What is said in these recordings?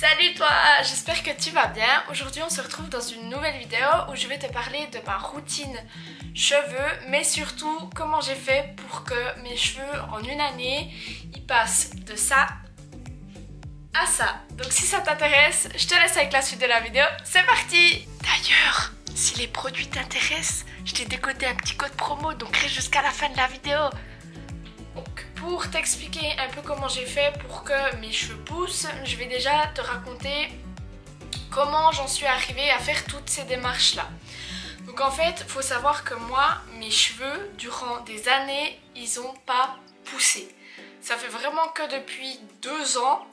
Salut toi, j'espère que tu vas bien. Aujourd'hui on se retrouve dans une nouvelle vidéo où je vais te parler de ma routine cheveux, mais surtout comment j'ai fait pour que mes cheveux en une année, ils passent de ça à ça. Donc si ça t'intéresse, je te laisse avec la suite de la vidéo. C'est parti D'ailleurs, si les produits t'intéressent, je t'ai décodé un petit code promo, donc reste jusqu'à la fin de la vidéo. Pour t'expliquer un peu comment j'ai fait pour que mes cheveux poussent, je vais déjà te raconter comment j'en suis arrivée à faire toutes ces démarches là. Donc en fait, il faut savoir que moi, mes cheveux, durant des années, ils n'ont pas poussé. Ça fait vraiment que depuis deux ans,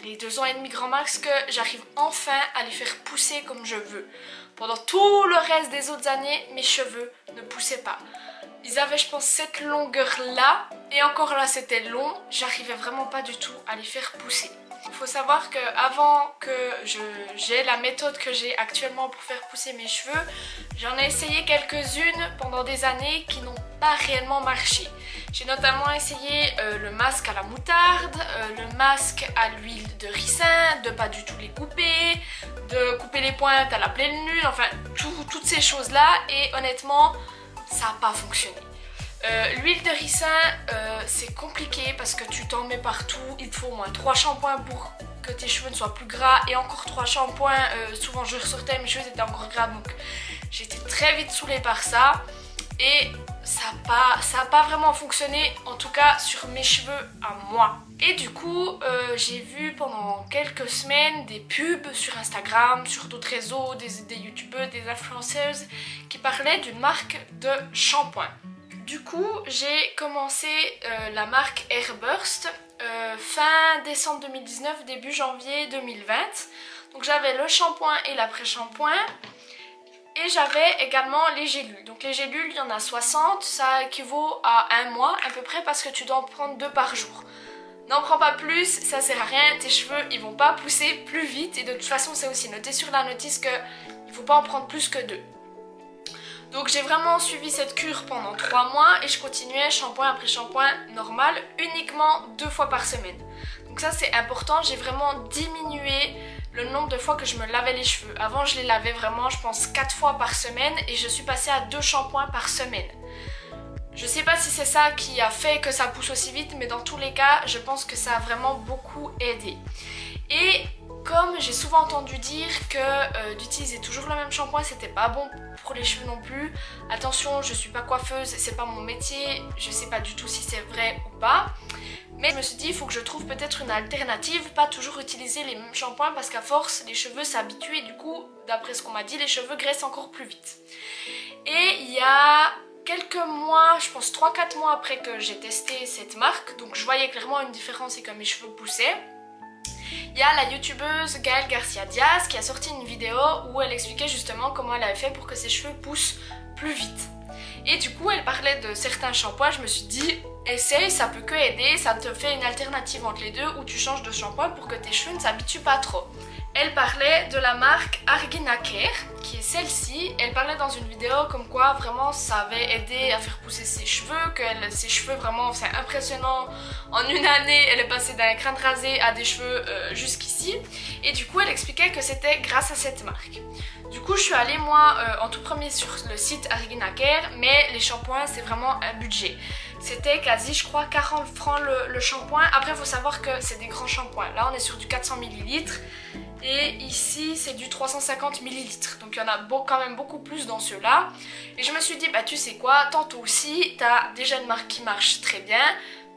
allez deux ans et demi grand max, que j'arrive enfin à les faire pousser comme je veux. Pendant tout le reste des autres années, mes cheveux ne poussaient pas. Ils avaient, je pense, cette longueur-là. Et encore là, c'était long. J'arrivais vraiment pas du tout à les faire pousser. Il faut savoir que avant que j'ai la méthode que j'ai actuellement pour faire pousser mes cheveux, j'en ai essayé quelques-unes pendant des années qui n'ont pas réellement marché. J'ai notamment essayé euh, le masque à la moutarde, euh, le masque à l'huile de ricin, de pas du tout les couper, de couper les pointes à la pleine lune, enfin toutes ces choses-là. Et honnêtement, ça n'a pas fonctionné. Euh, l'huile de ricin, euh, c'est compliqué parce que tu t'en mets partout. Il te faut au moins 3 shampoings pour que tes cheveux ne soient plus gras et encore 3 shampoings. Euh, souvent je ressortais, mes cheveux étaient encore gras donc j'étais très vite saoulée par ça. Et ça n'a pas, pas vraiment fonctionné, en tout cas sur mes cheveux à moi. Et du coup, j'ai vu pendant quelques semaines des pubs sur Instagram, sur d'autres réseaux, des, des youtubeurs, des influenceuses qui parlaient d'une marque de shampoing. Du coup, j'ai commencé euh, la marque Airburst euh, fin décembre 2019, début janvier 2020. Donc j'avais le shampoing et l'après-shampoing. Et j'avais également les gélules. Donc les gélules, il y en a 60. Ça équivaut à un mois à peu près parce que tu dois en prendre deux par jour. N'en prends pas plus, ça sert à rien. Tes cheveux, ils vont pas pousser plus vite. Et de toute façon, c'est aussi noté sur la notice que il faut pas en prendre plus que deux. Donc j'ai vraiment suivi cette cure pendant 3 mois et je continuais shampoing après shampoing normal uniquement deux fois par semaine. Donc ça c'est important, j'ai vraiment diminué le nombre de fois que je me lavais les cheveux. Avant je les lavais vraiment je pense 4 fois par semaine et je suis passée à 2 shampoings par semaine. Je sais pas si c'est ça qui a fait que ça pousse aussi vite mais dans tous les cas je pense que ça a vraiment beaucoup aidé. Et comme j'ai souvent entendu dire que euh, d'utiliser toujours le même shampoing c'était pas bon pour les cheveux non plus. Attention, je suis pas coiffeuse, c'est pas mon métier, je sais pas du tout si c'est vrai ou pas. Mais je me suis dit, il faut que je trouve peut-être une alternative, pas toujours utiliser les mêmes shampoings parce qu'à force, les cheveux s'habituent et du coup, d'après ce qu'on m'a dit, les cheveux graissent encore plus vite. Et il y a quelques mois, je pense 3-4 mois après que j'ai testé cette marque, donc je voyais clairement une différence et que mes cheveux poussaient. Il y a la youtubeuse Gaëlle Garcia Diaz qui a sorti une vidéo où elle expliquait justement comment elle avait fait pour que ses cheveux poussent plus vite. Et du coup, elle parlait de certains shampoings, je me suis dit, essaye, ça peut que aider, ça te fait une alternative entre les deux où tu changes de shampoing pour que tes cheveux ne s'habituent pas trop. Elle parlait de la marque Argina Care, qui est celle-ci. Elle parlait dans une vidéo comme quoi vraiment ça avait aidé à faire pousser ses cheveux, que ses cheveux vraiment, c'est impressionnant. En une année, elle est passée d'un crâne rasé à des cheveux euh, jusqu'ici. Et du coup, elle expliquait que c'était grâce à cette marque. Du coup, je suis allée moi euh, en tout premier sur le site Argina Care, mais les shampoings, c'est vraiment un budget. C'était quasi, je crois, 40 francs le, le shampoing. Après, il faut savoir que c'est des grands shampoings. Là, on est sur du 400 ml. Et ici, c'est du 350 ml. Donc, il y en a quand même beaucoup plus dans ceux-là. Et je me suis dit, bah tu sais quoi, tantôt aussi, t'as déjà une marque qui marche très bien.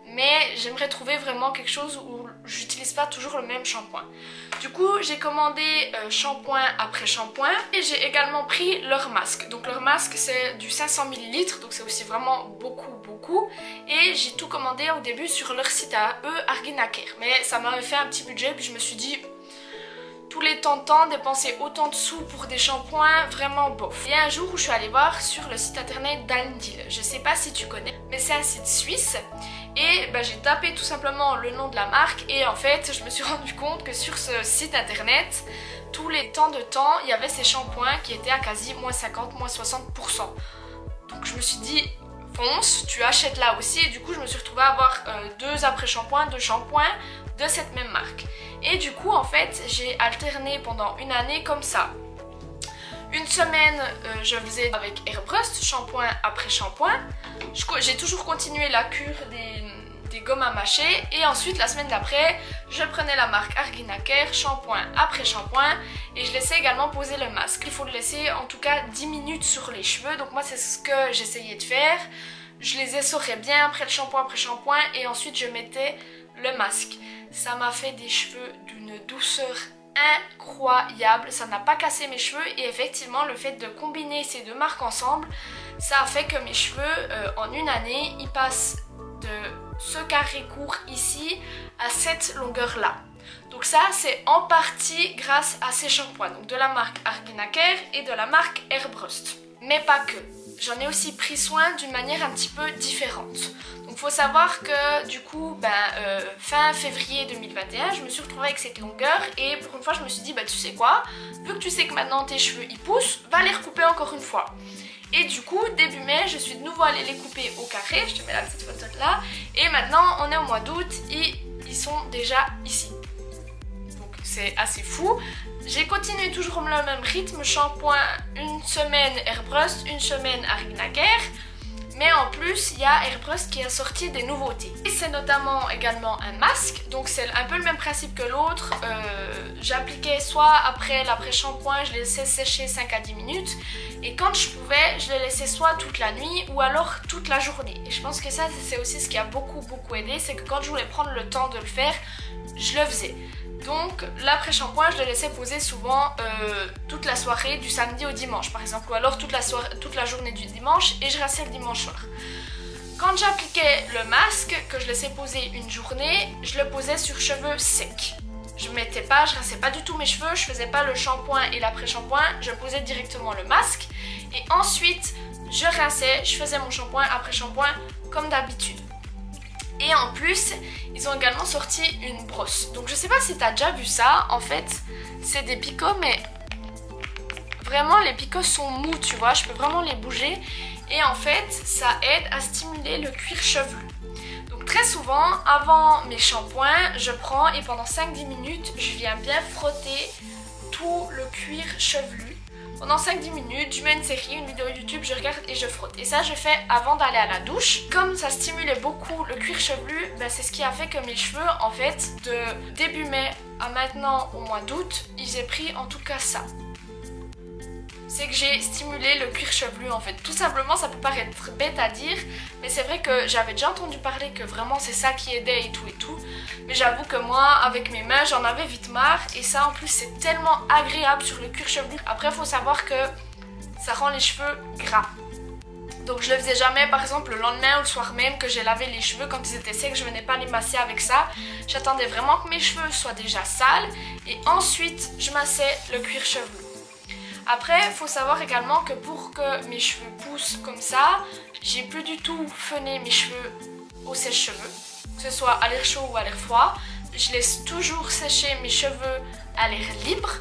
Mais j'aimerais trouver vraiment quelque chose où j'utilise pas toujours le même shampoing. Du coup, j'ai commandé euh, shampoing après shampoing et j'ai également pris leur masque. Donc leur masque, c'est du 500 ml, donc c'est aussi vraiment beaucoup, beaucoup. Et j'ai tout commandé au début sur leur site à eux, Arginacare. Mais ça m'avait fait un petit budget, puis je me suis dit, tous les temps de temps, dépenser autant de sous pour des shampoings, vraiment bof. Il y a un jour où je suis allée voir sur le site internet d'Alndil. Je sais pas si tu connais, mais c'est un site suisse. Et bah, j'ai tapé tout simplement le nom de la marque et en fait, je me suis rendu compte que sur ce site internet, tous les temps de temps, il y avait ces shampoings qui étaient à quasi moins 50, moins 60%. Donc je me suis dit, tu achètes là aussi et du coup je me suis retrouvée à avoir euh, deux après-shampoings, deux shampoings de cette même marque. Et du coup, en fait, j'ai alterné pendant une année comme ça. Une semaine, euh, je faisais avec Airbrust, shampoing après shampoing. J'ai toujours continué la cure des, gommes à mâcher. Et ensuite, la semaine d'après, je prenais la marque Arginaker, shampoing après shampoing. Et je laissais également poser le masque. Il faut le laisser en tout cas 10 minutes sur les cheveux. Donc moi, c'est ce que j'essayais de faire. Je les essorais bien après le shampoing après shampoing. Et ensuite, je mettais le masque. Ça m'a fait des cheveux d'une douceur incroyable, ça n'a pas cassé mes cheveux et effectivement le fait de combiner ces deux marques ensemble, ça a fait que mes cheveux euh, en une année, ils passent de ce carré court ici à cette longueur là. Donc ça c'est en partie grâce à ces shampoings, donc de la marque Arginaker et de la marque Airbrust. Mais pas que j'en ai aussi pris soin d'une manière un petit peu différente. Donc faut savoir que du coup, ben, euh, fin février 2021, je me suis retrouvée avec cette longueur et pour une fois je me suis dit, bah tu sais quoi, vu que tu sais que maintenant tes cheveux ils poussent, va les une fois. Et du coup, début mai, je suis de nouveau allée les couper au carré, je te mets la petite photo là, et maintenant on est au mois d'août et ils sont déjà ici. Donc c'est assez fou. J'ai continué toujours le même rythme, shampoing une semaine Airbrust, une semaine Arignaker. Mais en plus, il y a Airbrust qui a sorti des nouveautés. C'est notamment également un masque, donc c'est un peu le même principe que l'autre. Euh, j'appliquais soit après l'après-shampoing, je les laissais sécher 5 à 10 minutes. Et quand je pouvais, je les laissais soit toute la nuit ou alors toute la journée. Et je pense que ça, c'est aussi ce qui a beaucoup beaucoup aidé, c'est que quand je voulais prendre le temps de le faire, je le faisais. Donc l'après-shampoing, je le laissais poser souvent euh, toute la soirée du samedi au dimanche par exemple, ou alors toute la, journée du dimanche et je restais le dimanche soir. Quand j'appliquais le masque, que je laissais poser une journée, je le posais sur cheveux secs. Je mettais pas, je rinçais pas du tout mes cheveux, je faisais pas le shampoing et l'après-shampoing, je posais directement le masque et ensuite je rinçais, je faisais mon shampoing après shampoing comme d'habitude. Et en plus, ils ont également sorti une brosse. Donc je sais pas si t'as déjà vu ça. En fait, c'est des picots, mais vraiment les picots sont mous, tu vois. Je peux vraiment les bouger. Et en fait, ça aide à stimuler le cuir chevelu. Donc très souvent, avant mes shampoings, je prends et pendant 5-10 minutes, je viens bien frotter tout le cuir chevelu pendant 5-10 minutes, je mets une série, une vidéo YouTube, je regarde et je frotte. Et ça, je fais avant d'aller à la douche. Comme ça stimulait beaucoup le cuir chevelu, ben, c'est ce qui a fait que mes cheveux, en fait, de début mai à maintenant au mois d'août, ils aient pris en tout cas ça c'est que j'ai stimulé le cuir chevelu en fait. Tout simplement, ça peut paraître bête à dire, mais c'est vrai que j'avais déjà entendu parler que vraiment c'est ça qui aidait et tout et tout. Mais j'avoue que moi, avec mes mains, j'en avais vite marre et ça en plus c'est tellement agréable sur le cuir chevelu. Après, faut savoir que ça rend les cheveux gras. Donc je le faisais jamais par exemple le lendemain ou le soir même que j'ai lavé les cheveux quand ils étaient secs, je venais pas les masser avec ça. J'attendais vraiment que mes cheveux soient déjà sales et ensuite je massais le cuir chevelu. Après, il faut savoir également que pour que mes cheveux poussent comme ça, j'ai plus du tout feiné mes cheveux au sèche-cheveux, que ce soit à l'air chaud ou à l'air froid. Je laisse toujours sécher mes cheveux à l'air libre.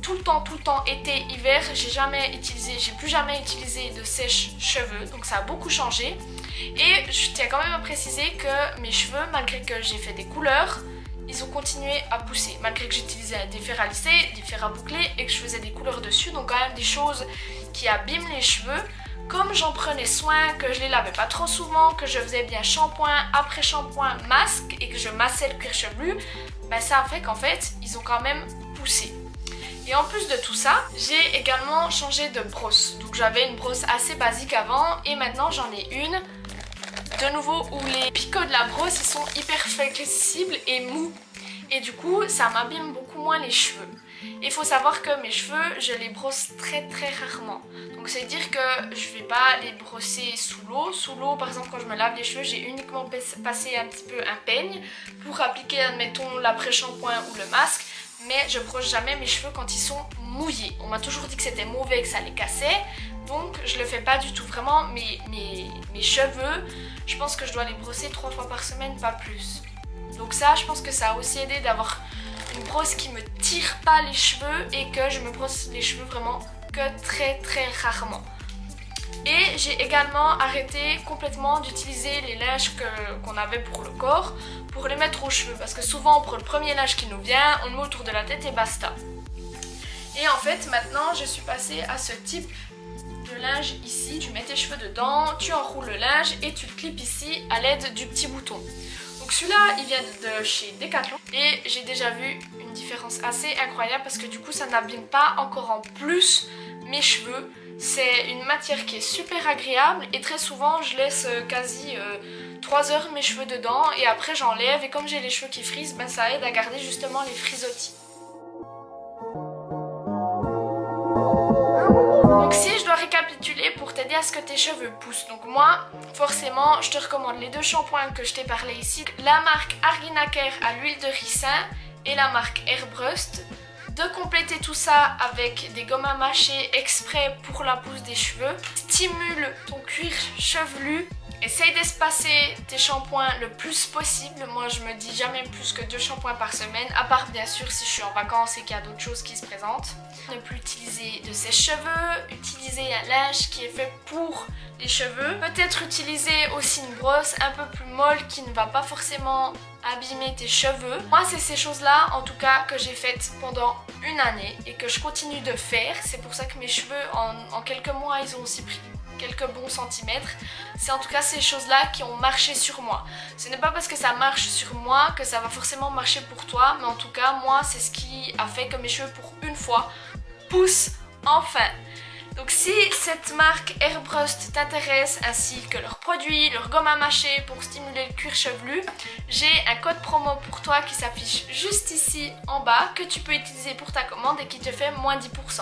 Tout le temps, tout le temps, été, hiver, j'ai jamais utilisé, j'ai plus jamais utilisé de sèche-cheveux, donc ça a beaucoup changé. Et je tiens quand même à préciser que mes cheveux, malgré que j'ai fait des couleurs, ils ont continué à pousser, malgré que j'utilisais des fers à des fers à boucler et que je faisais des couleurs dessus, donc quand même des choses qui abîment les cheveux. Comme j'en prenais soin, que je les lavais pas trop souvent, que je faisais bien shampoing, après shampoing, masque et que je massais le cuir chevelu, ben ça a fait qu'en fait, ils ont quand même poussé. Et en plus de tout ça, j'ai également changé de brosse. Donc j'avais une brosse assez basique avant et maintenant j'en ai une de nouveau où les picots de la brosse ils sont hyper flexibles et mous et du coup ça m'abîme beaucoup moins les cheveux. Il faut savoir que mes cheveux je les brosse très très rarement. Donc c'est dire que je vais pas les brosser sous l'eau. Sous l'eau par exemple quand je me lave les cheveux j'ai uniquement passé un petit peu un peigne pour appliquer admettons l'après-shampoing ou le masque mais je brosse jamais mes cheveux quand ils sont mouillés. On m'a toujours dit que c'était mauvais, que ça les cassait, donc je le fais pas du tout. Vraiment mes, mes, cheveux, je pense que je dois les brosser trois fois par semaine, pas plus. Donc ça, je pense que ça a aussi aidé d'avoir une brosse qui me tire pas les cheveux et que je me brosse les cheveux vraiment que très très rarement. Et j'ai également arrêté complètement d'utiliser les linges qu'on avait pour le corps pour les mettre aux cheveux. Parce que souvent on prend le premier linge qui nous vient, on le met autour de la tête et basta. Et en fait maintenant je suis passée à ce type linge ici. Tu mets tes cheveux dedans, tu enroules le linge et tu le clips ici à l'aide du petit bouton. Donc celui-là il vient de chez Decathlon et j'ai déjà vu une différence assez incroyable parce que du coup ça n'abîme pas encore en plus mes cheveux. C'est une matière qui est super agréable et très souvent je laisse euh, quasi 3 euh, heures mes cheveux dedans et après j'enlève et comme j'ai les cheveux qui frisent, ben ça aide à garder justement les frisottis. Récapituler pour t'aider à ce que tes cheveux poussent, donc moi forcément je te recommande les deux shampoings que je t'ai parlé ici, la marque Arginaker à l'huile de ricin et la marque Airbrust de compléter tout ça avec des gommes à mâcher exprès pour la pousse des cheveux. Stimule ton cuir chevelu. Essaye d'espacer tes shampoings le plus possible. Moi, je me dis jamais plus que deux shampoings par semaine, à part bien sûr si je suis en vacances et qu'il y a d'autres choses qui se présentent. Ne plus utiliser de sèche-cheveux, utiliser un linge qui est fait pour les cheveux. Peut-être utiliser aussi une brosse un peu plus molle qui ne va pas forcément abîmer tes cheveux. Moi, c'est ces choses-là, en tout cas, que j'ai faites pendant une année et que je continue de faire. C'est pour ça que mes cheveux, en, quelques mois, ils ont aussi pris quelques bons centimètres. C'est en tout cas ces choses-là qui ont marché sur moi. Ce n'est pas parce que ça marche sur moi que ça va forcément marcher pour toi, mais en tout cas, moi, c'est ce qui a fait que mes cheveux, pour une fois, poussent enfin. Donc si cette marque Airbrust t'intéresse ainsi que leurs produits, leur gomme à mâcher pour stimuler le cuir chevelu, j'ai un code promo pour toi qui s'affiche juste ici en bas que tu peux utiliser pour ta commande et qui te fait moins 10%.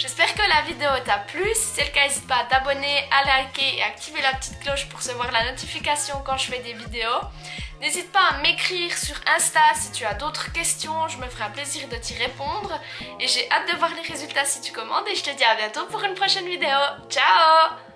J'espère que la vidéo t'a plu, si c'est le cas n'hésite pas à t'abonner, à liker et activer la petite cloche pour recevoir la notification quand je fais des vidéos. N'hésite pas à m'écrire sur Insta si tu as d'autres questions, je me ferai un plaisir de t'y répondre. Et j'ai hâte de voir les résultats si tu commandes et je te dis à bientôt pour une prochaine vidéo. Ciao